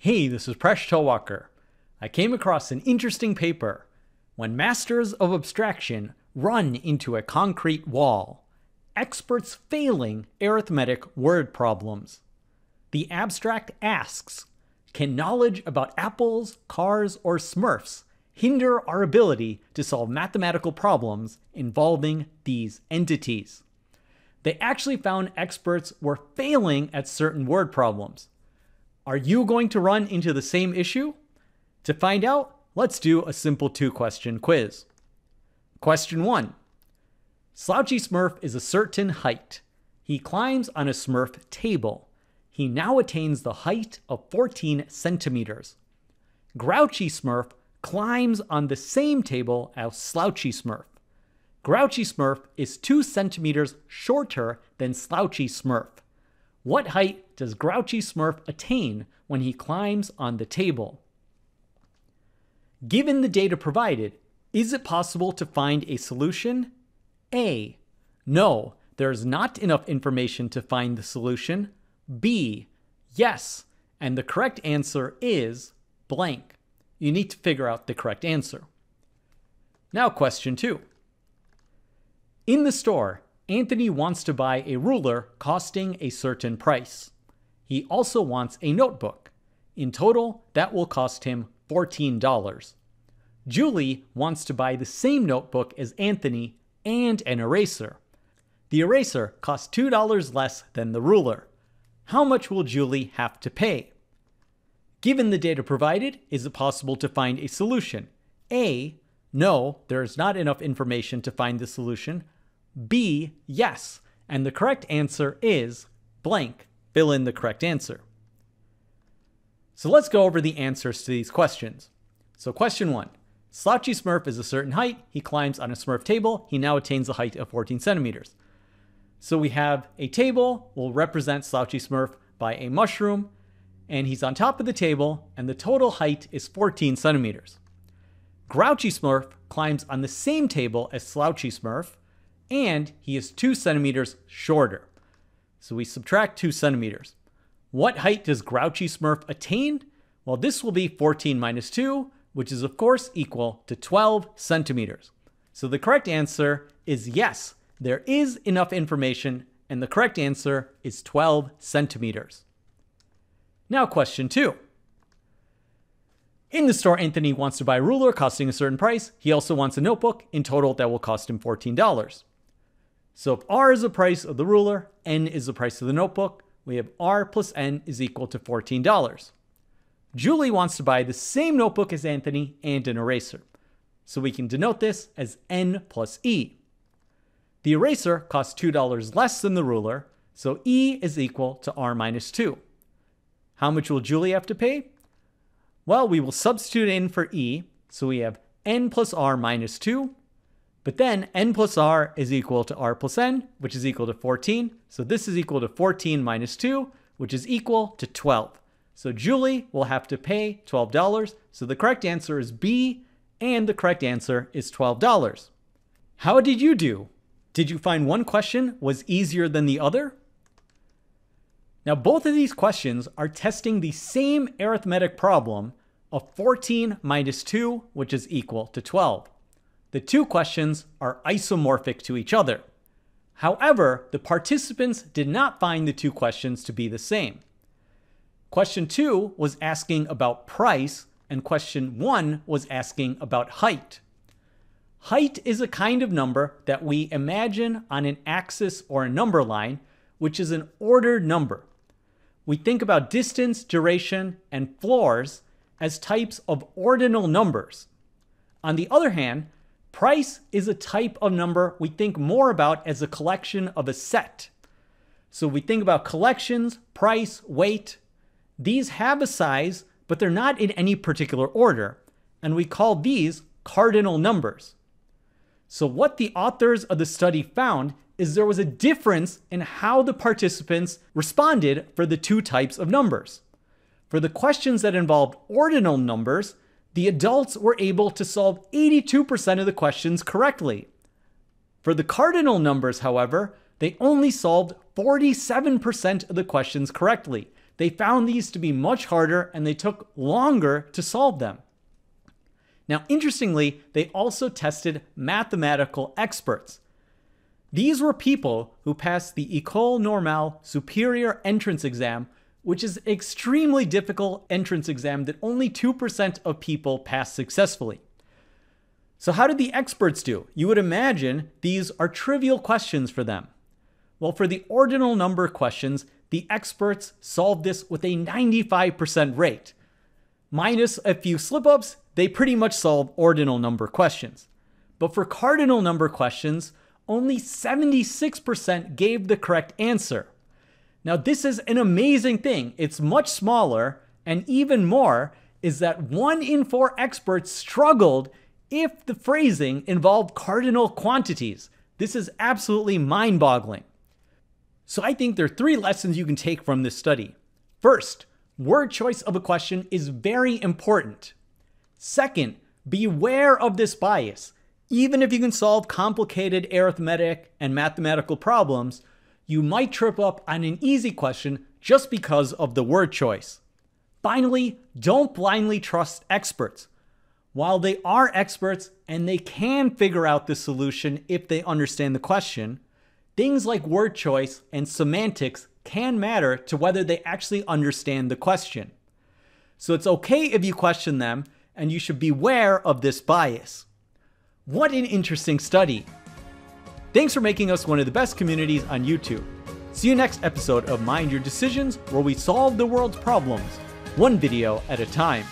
Hey, this is Presh Talwalkar. I came across an interesting paper. When masters of abstraction run into a concrete wall, experts failing arithmetic word problems. The abstract asks Can knowledge about apples, cars, or smurfs hinder our ability to solve mathematical problems involving these entities? They actually found experts were failing at certain word problems. Are you going to run into the same issue? To find out, let's do a simple two question quiz. Question 1 Slouchy Smurf is a certain height. He climbs on a Smurf table. He now attains the height of 14 centimeters. Grouchy Smurf climbs on the same table as Slouchy Smurf. Grouchy Smurf is 2 centimeters shorter than Slouchy Smurf. What height does Grouchy Smurf attain when he climbs on the table? Given the data provided, is it possible to find a solution? A. No, there is not enough information to find the solution. B. Yes, and the correct answer is blank. You need to figure out the correct answer. Now, question two. In the store, Anthony wants to buy a ruler costing a certain price. He also wants a notebook. In total, that will cost him $14. Julie wants to buy the same notebook as Anthony and an eraser. The eraser costs $2 less than the ruler. How much will Julie have to pay? Given the data provided, is it possible to find a solution? A. No, there is not enough information to find the solution. B. Yes, and the correct answer is blank. Fill in the correct answer. So let's go over the answers to these questions. So, question one Slouchy Smurf is a certain height. He climbs on a Smurf table. He now attains a height of 14 centimeters. So we have a table, We'll represent Slouchy Smurf by a mushroom, and he's on top of the table, and the total height is 14 centimeters. Grouchy Smurf climbs on the same table as Slouchy Smurf, and he is 2 centimeters shorter. So we subtract 2 centimeters. What height does Grouchy Smurf attain? Well, this will be 14 minus 2, which is of course equal to 12 centimeters. So the correct answer is yes, there is enough information, and the correct answer is 12 centimeters. Now, question two. In the store, Anthony wants to buy a ruler costing a certain price. He also wants a notebook. In total, that will cost him $14. So if R is the price of the ruler, N is the price of the notebook, we have R plus N is equal to $14. Julie wants to buy the same notebook as Anthony and an eraser. So we can denote this as N plus E. The eraser costs $2 less than the ruler, so E is equal to R minus 2. How much will Julie have to pay? Well, we will substitute in for E, so we have N plus R minus 2, but then N plus R is equal to R plus N, which is equal to 14, so this is equal to 14 minus 2, which is equal to 12. So Julie will have to pay $12. So the correct answer is B, and the correct answer is $12. How did you do? Did you find one question was easier than the other? Now, both of these questions are testing the same arithmetic problem of 14 minus 2, which is equal to 12. The two questions are isomorphic to each other. However, the participants did not find the two questions to be the same. Question two was asking about price, and question one was asking about height. Height is a kind of number that we imagine on an axis or a number line, which is an ordered number. We think about distance, duration, and floors as types of ordinal numbers. On the other hand, price is a type of number we think more about as a collection of a set. So we think about collections, price, weight, these have a size, but they're not in any particular order, and we call these cardinal numbers. So, what the authors of the study found is there was a difference in how the participants responded for the two types of numbers. For the questions that involved ordinal numbers, the adults were able to solve 82% of the questions correctly. For the cardinal numbers, however, they only solved 47% of the questions correctly. they found these to be much harder and they took longer to solve them. Now, interestingly, they also tested mathematical experts. These were people who passed the École Normale Superior entrance exam, which is extremely difficult entrance exam that only 2% of people pass successfully. So, how did the experts do? You would imagine these are trivial questions for them. Well, for the ordinal number questions, the experts solved this with a 95% rate. Minus a few slip ups, they pretty much solve ordinal number questions. But for cardinal number questions, only 76% gave the correct answer. Now, this is an amazing thing. It's much smaller, and even more is that one in four experts struggled if the phrasing involved cardinal quantities. This is absolutely mind boggling. So, I think there are three lessons you can take from this study. First, word choice of a question is very important. Second, beware of this bias. Even if you can solve complicated arithmetic and mathematical problems, you might trip up on an easy question just because of the word choice. Finally, don't blindly trust experts. While they are experts and they can figure out the solution if they understand the question, things like word choice and semantics can matter to whether they actually understand the question. So it's okay if you question them and you should beware of this bias. What an interesting study! Thanks for making us one of the best communities on YouTube. See you next episode of Mind Your Decisions, where we solve the world's problems, one video at a time.